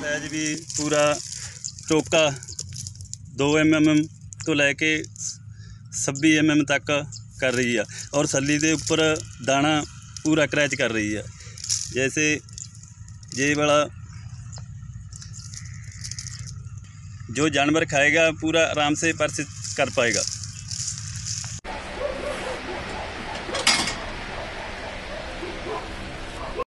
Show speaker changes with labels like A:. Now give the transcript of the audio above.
A: ैच भी पूरा ਪੂਰਾ दो एम एम ਤੋਂ ਲੈ ਕੇ 26 एम ਤੱਕ ਕਰ ਰਹੀ ਆ ਔਰ ਸੱਲੀ ਦੇ ਉੱਪਰ ਦਾਣਾ पूरा क्रैच कर रही है। जैसे ये वाला जो जानवर खाएगा, पूरा आराम से परसित कर पाएगा।